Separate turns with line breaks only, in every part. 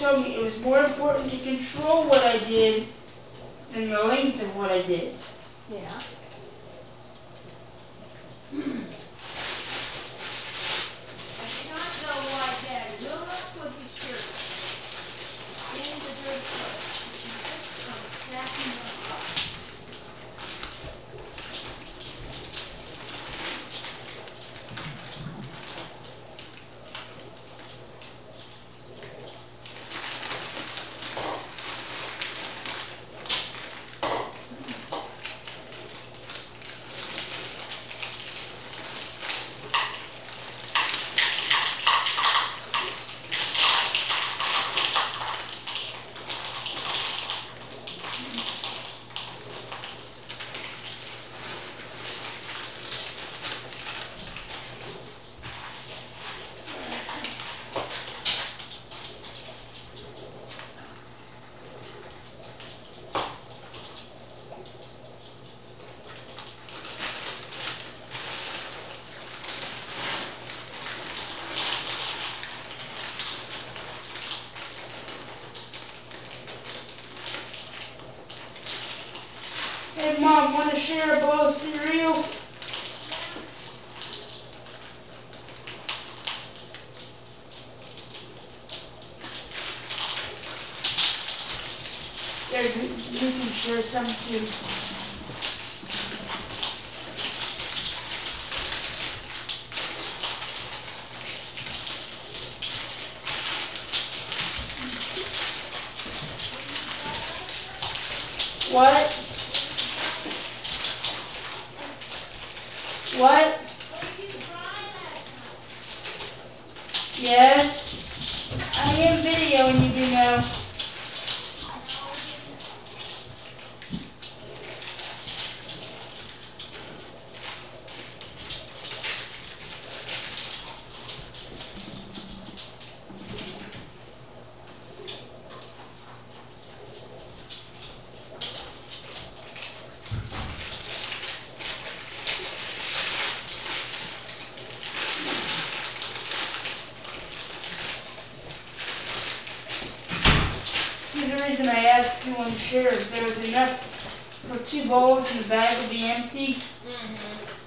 told me it was more important to control what I did than the length of what I did.
Yeah.
I cannot go like that. It will not put his shirt. In the dirt first. You just come snapping up.
Mom, wanna share a bowl of cereal? There, you you can share some too. What? What? Yes? I am videoing you, you know. See, the reason I asked if you want to share is there was enough for two bowls and the bag will be empty.
Mm-hmm. That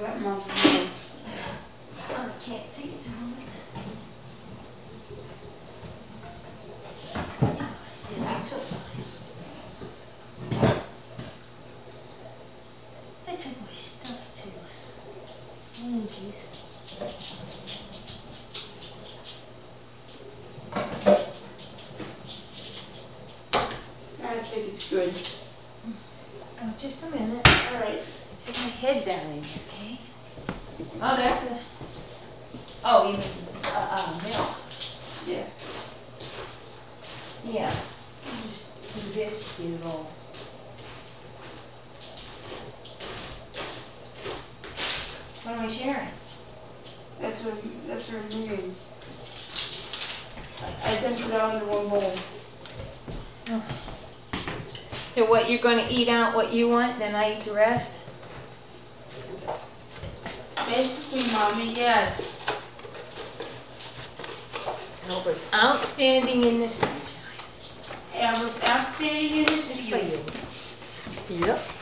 How's that mom feel?
Oh, I can't see at the moment. Yeah, I took I took my stuff to Lindsay's.
Oh, I think it's good.
Oh, just a minute.
Alright.
My head down in here, okay? Oh, that's a... Oh, you mean uh, uh, milk.
Yeah.
Yeah. Just do this, get it all. What am I sharing?
That's what that's her meaning. I dumped it all into one bowl. Oh.
So what you're gonna eat out what you want, then I eat the rest?
Queen Mommy, yes.
Albert's outstanding in
innocent. Albert's outstanding in this
innocent. Yep.